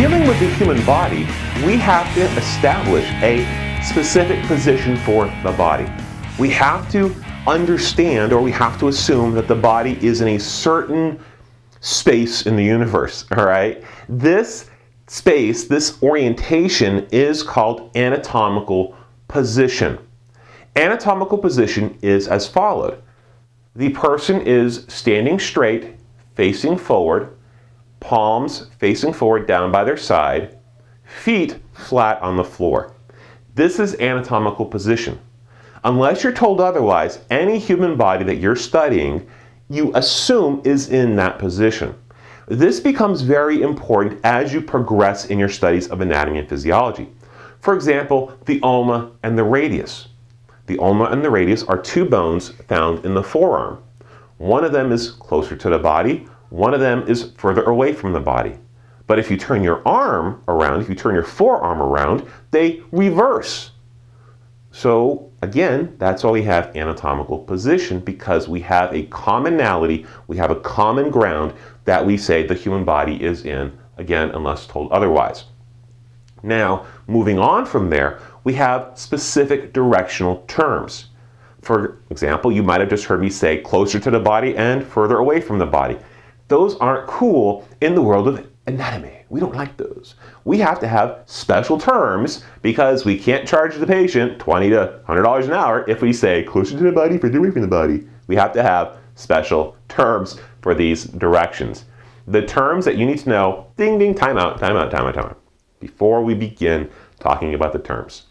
dealing with the human body, we have to establish a specific position for the body. We have to understand or we have to assume that the body is in a certain space in the universe, all right? This space, this orientation is called anatomical position. Anatomical position is as followed. The person is standing straight, facing forward, palms facing forward down by their side, feet flat on the floor. This is anatomical position. Unless you're told otherwise, any human body that you're studying, you assume is in that position. This becomes very important as you progress in your studies of anatomy and physiology. For example, the ulna and the radius. The ulna and the radius are two bones found in the forearm. One of them is closer to the body, one of them is further away from the body. But if you turn your arm around, if you turn your forearm around, they reverse. So again, that's why we have anatomical position because we have a commonality, we have a common ground that we say the human body is in, again, unless told otherwise. Now, moving on from there, we have specific directional terms. For example, you might have just heard me say closer to the body and further away from the body. Those aren't cool in the world of anatomy. We don't like those. We have to have special terms because we can't charge the patient 20 to $100 an hour if we say closer to the body, further away from the body. We have to have special terms for these directions. The terms that you need to know, ding ding, time out, time out, time out, time out, before we begin talking about the terms.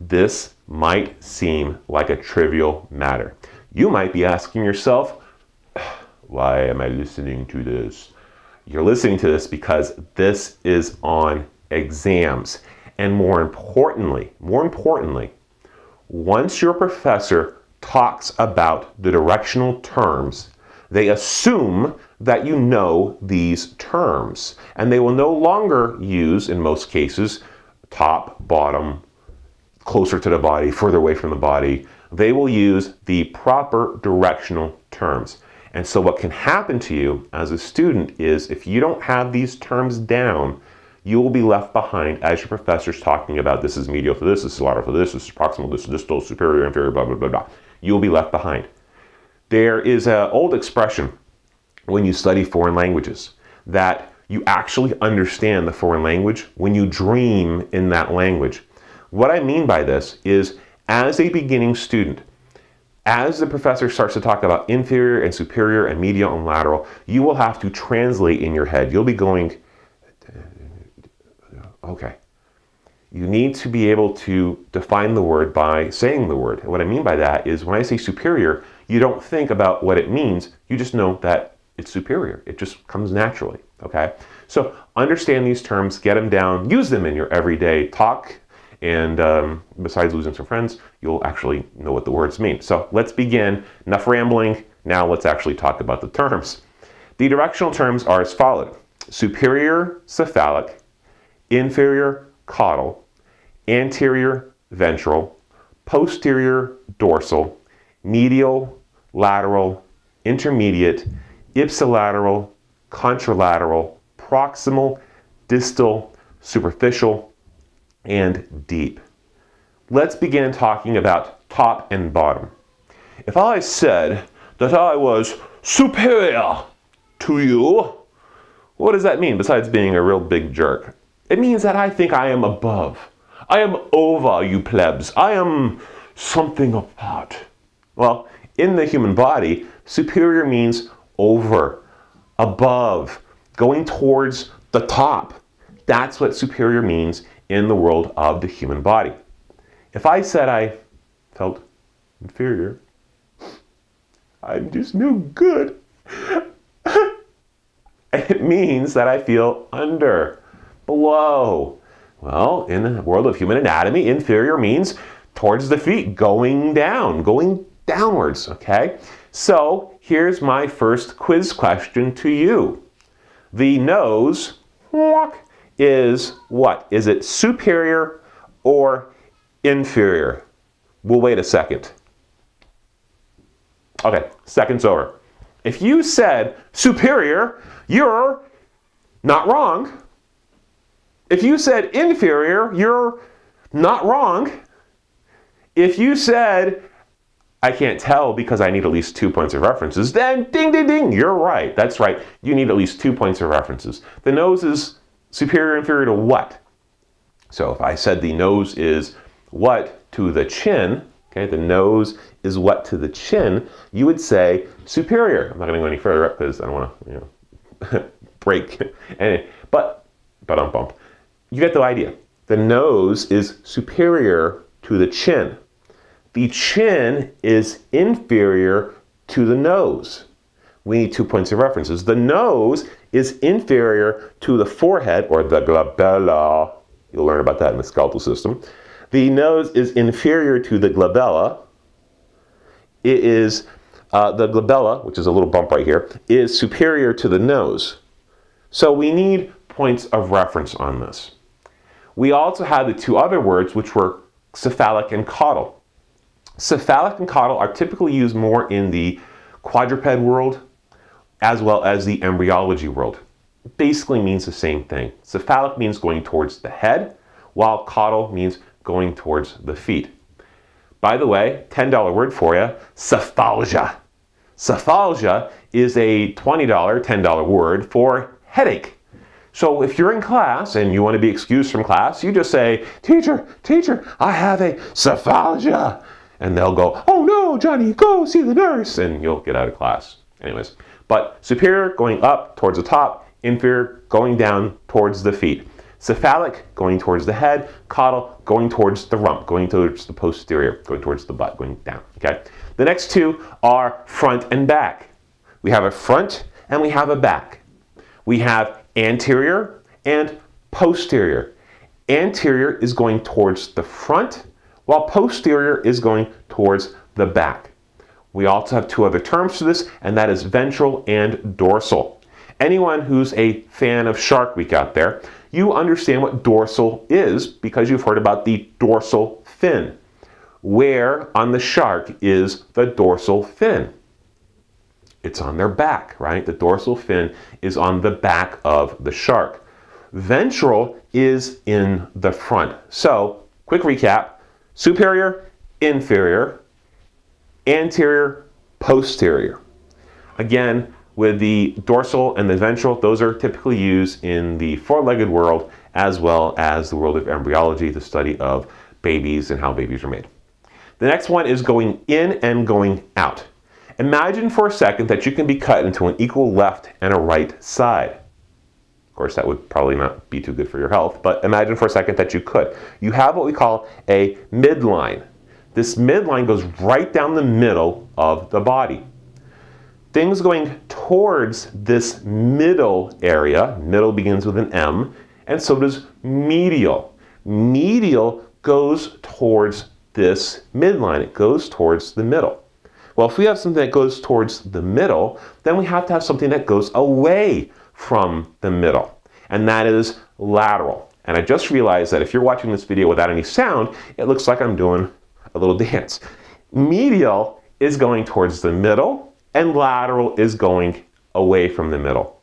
This might seem like a trivial matter. You might be asking yourself, why am I listening to this? You're listening to this because this is on exams. And more importantly, more importantly, once your professor talks about the directional terms, they assume that you know these terms. And they will no longer use, in most cases, top, bottom, closer to the body, further away from the body. They will use the proper directional terms. And so what can happen to you as a student is if you don't have these terms down, you will be left behind as your professor's talking about this is medial for this, this is lateral for this, this is proximal, this is distal, superior, inferior, blah, blah, blah, blah. You will be left behind. There is an old expression when you study foreign languages that you actually understand the foreign language when you dream in that language. What I mean by this is as a beginning student, as the professor starts to talk about inferior and superior and medial and lateral, you will have to translate in your head. You'll be going, okay. You need to be able to define the word by saying the word. And what I mean by that is when I say superior, you don't think about what it means. You just know that it's superior. It just comes naturally, okay? So understand these terms, get them down, use them in your everyday talk and um, besides losing some friends, you'll actually know what the words mean. So let's begin. Enough rambling. Now let's actually talk about the terms. The directional terms are as follows. Superior cephalic, inferior caudal, anterior ventral, posterior dorsal, medial, lateral, intermediate, ipsilateral, contralateral, proximal, distal, superficial, and deep. Let's begin talking about top and bottom. If I said that I was superior to you, what does that mean besides being a real big jerk? It means that I think I am above. I am over you plebs. I am something apart. Well, in the human body, superior means over, above, going towards the top. That's what superior means in the world of the human body. If I said I felt inferior, I'm just no good. it means that I feel under, below. Well, in the world of human anatomy, inferior means towards the feet, going down, going downwards, okay? So here's my first quiz question to you. The nose, walk, is what? Is it superior or inferior? We'll wait a second. Okay, second's over. If you said superior, you're not wrong. If you said inferior, you're not wrong. If you said, I can't tell because I need at least two points of references, then ding, ding, ding, you're right. That's right. You need at least two points of references. The nose is superior, inferior to what? So if I said the nose is what to the chin, okay, the nose is what to the chin, you would say superior. I'm not going to go any further up because I don't want to, you know, break. and, but, but um bump. You get the idea. The nose is superior to the chin. The chin is inferior to the nose. We need two points of references. The nose is inferior to the forehead or the glabella. You'll learn about that in the skeletal system. The nose is inferior to the glabella. It is uh, the glabella, which is a little bump right here, is superior to the nose. So we need points of reference on this. We also have the two other words, which were cephalic and caudal. Cephalic and caudal are typically used more in the quadruped world as well as the embryology world. Basically means the same thing. Cephalic means going towards the head, while caudal means going towards the feet. By the way, $10 word for you, cephalgia. Cephalgia is a $20, $10 word for headache. So if you're in class and you want to be excused from class, you just say, teacher, teacher, I have a cephalgia. And they'll go, oh no, Johnny, go see the nurse. And you'll get out of class. Anyways, but superior going up towards the top, inferior going down towards the feet. Cephalic going towards the head, caudal going towards the rump, going towards the posterior, going towards the butt, going down. Okay. The next two are front and back. We have a front and we have a back. We have anterior and posterior. Anterior is going towards the front, while posterior is going towards the back. We also have two other terms for this, and that is ventral and dorsal. Anyone who's a fan of Shark Week out there, you understand what dorsal is because you've heard about the dorsal fin. Where on the shark is the dorsal fin? it's on their back, right? The dorsal fin is on the back of the shark. Ventral is in the front. So, quick recap superior, inferior, anterior, posterior. Again, with the dorsal and the ventral, those are typically used in the four legged world as well as the world of embryology, the study of babies and how babies are made. The next one is going in and going out. Imagine for a second that you can be cut into an equal left and a right side. Of course, that would probably not be too good for your health, but imagine for a second that you could. You have what we call a midline. This midline goes right down the middle of the body. Things going towards this middle area, middle begins with an M, and so does medial. Medial goes towards this midline, it goes towards the middle. Well, if we have something that goes towards the middle, then we have to have something that goes away from the middle, and that is lateral. And I just realized that if you're watching this video without any sound, it looks like I'm doing a little dance. Medial is going towards the middle, and lateral is going away from the middle.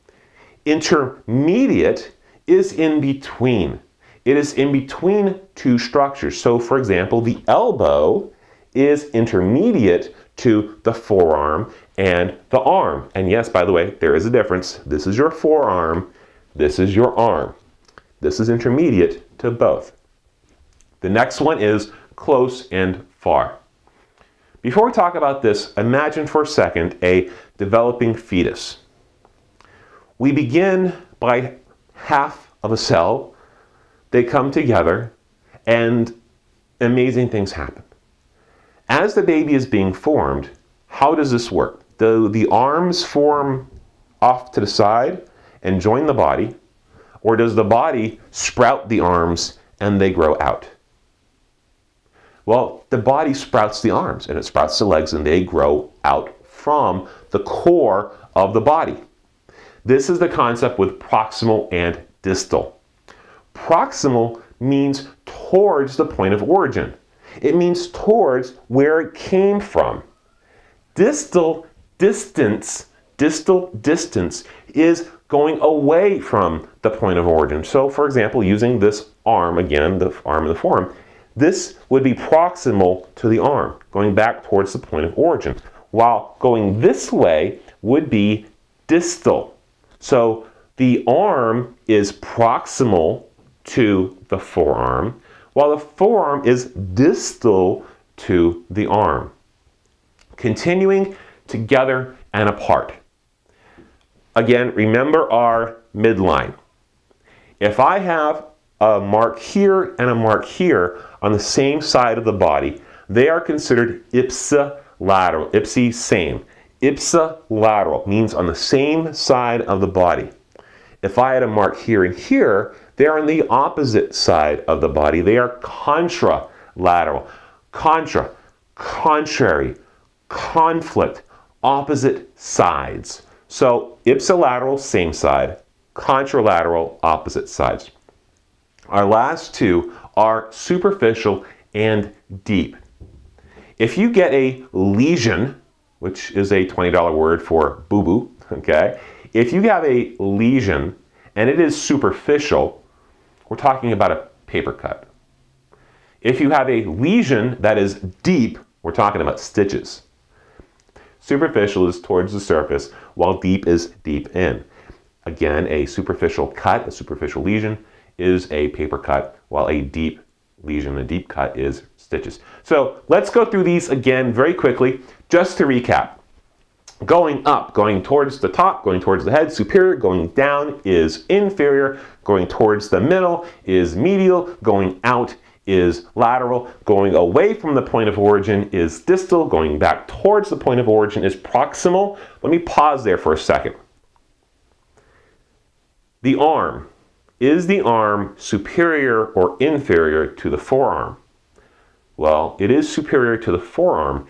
Intermediate is in between. It is in between two structures. So, for example, the elbow is intermediate to the forearm and the arm. And yes, by the way, there is a difference. This is your forearm, this is your arm. This is intermediate to both. The next one is close and far. Before we talk about this, imagine for a second a developing fetus. We begin by half of a cell, they come together, and amazing things happen. As the baby is being formed, how does this work? Do the arms form off to the side and join the body, or does the body sprout the arms and they grow out? Well, the body sprouts the arms and it sprouts the legs and they grow out from the core of the body. This is the concept with proximal and distal. Proximal means towards the point of origin. It means towards where it came from. Distal distance, distal distance is going away from the point of origin. So for example, using this arm again, the arm of the forearm, this would be proximal to the arm, going back towards the point of origin, while going this way would be distal. So the arm is proximal to the forearm, while the forearm is distal to the arm. Continuing together and apart. Again, remember our midline. If I have a mark here and a mark here on the same side of the body, they are considered ipsilateral, ipsi same. Ipsilateral means on the same side of the body. If I had a mark here and here, they are on the opposite side of the body. They are contralateral. Contra, contrary, conflict, opposite sides. So ipsilateral, same side, contralateral, opposite sides. Our last two are superficial and deep. If you get a lesion, which is a $20 word for boo-boo, okay? If you have a lesion and it is superficial, we're talking about a paper cut. If you have a lesion that is deep, we're talking about stitches. Superficial is towards the surface, while deep is deep in. Again, a superficial cut, a superficial lesion, is a paper cut, while a deep lesion, a deep cut, is stitches. So let's go through these again very quickly, just to recap. Going up, going towards the top, going towards the head, superior, going down is inferior, going towards the middle is medial, going out is lateral, going away from the point of origin is distal, going back towards the point of origin is proximal. Let me pause there for a second. The arm. Is the arm superior or inferior to the forearm? Well, it is superior to the forearm,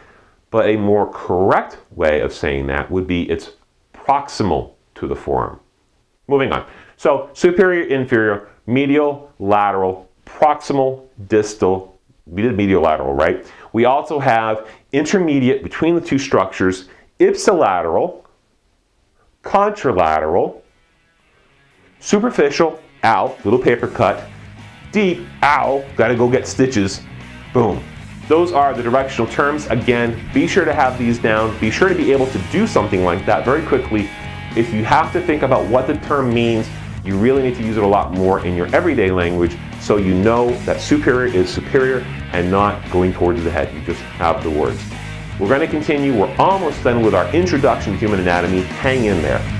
but a more correct way of saying that would be it's proximal to the forearm. Moving on. So superior, inferior, medial, lateral, proximal, distal, we did medial lateral, right? We also have intermediate between the two structures, ipsilateral, contralateral, superficial, ow, little paper cut, deep, ow, gotta go get stitches, boom. Those are the directional terms. Again, be sure to have these down. Be sure to be able to do something like that very quickly. If you have to think about what the term means, you really need to use it a lot more in your everyday language so you know that superior is superior and not going towards the head. You just have the words. We're going to continue. We're almost done with our introduction to human anatomy. Hang in there.